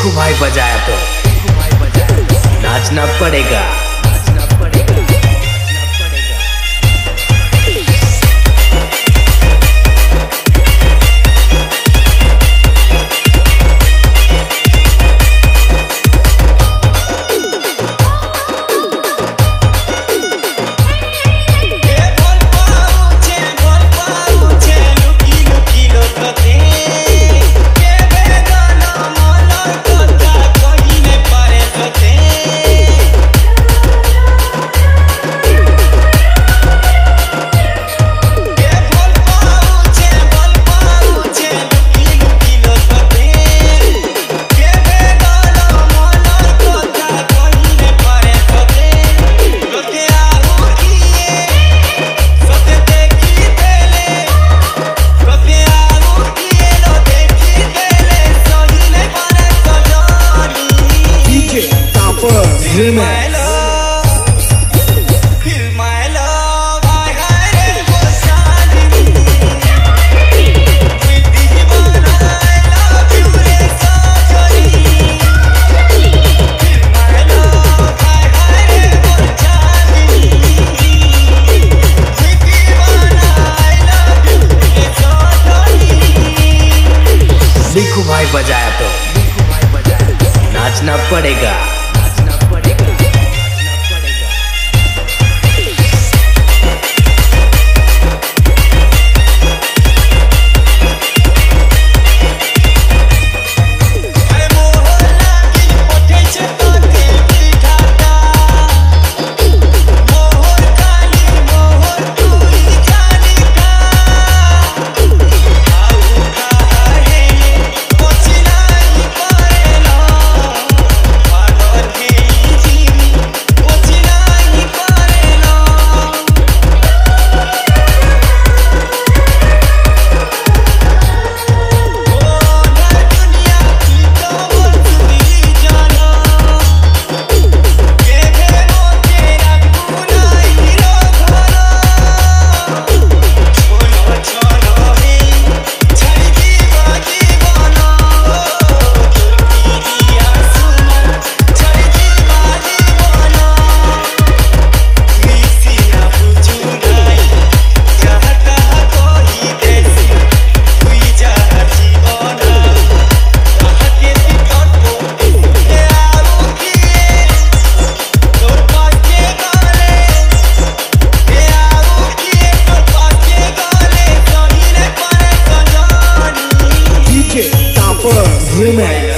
देखो भाई बजाया तो। नाचना पड़ेगा। देखो भाई बजाया तो। नाचना पड़ेगा। human.